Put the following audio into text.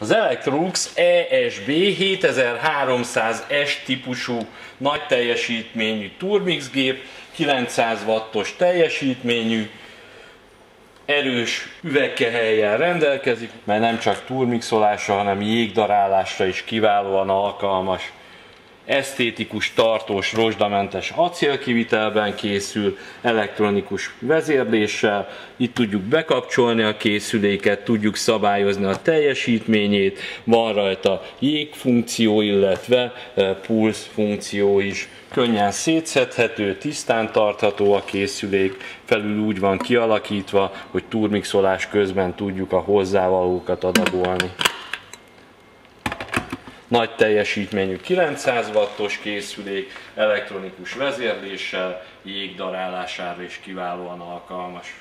Az Electrolux ESB 7300S típusú nagy teljesítményű Turmix gép, 900 wattos teljesítményű, erős üvegkehelyen rendelkezik, mert nem csak turmixolásra, hanem jégdarálásra is kiválóan alkalmas esztétikus, tartós, rozsdamentes acélkivitelben készül, elektronikus vezérléssel, itt tudjuk bekapcsolni a készüléket, tudjuk szabályozni a teljesítményét, van rajta jégfunkció, illetve e, pulsz funkció is. Könnyen szétszedhető, tisztán tartható a készülék, felül úgy van kialakítva, hogy turmixolás közben tudjuk a hozzávalókat adagolni nagy teljesítményű 900 wattos készülék, elektronikus vezérléssel, jégdarálására is kiválóan alkalmas.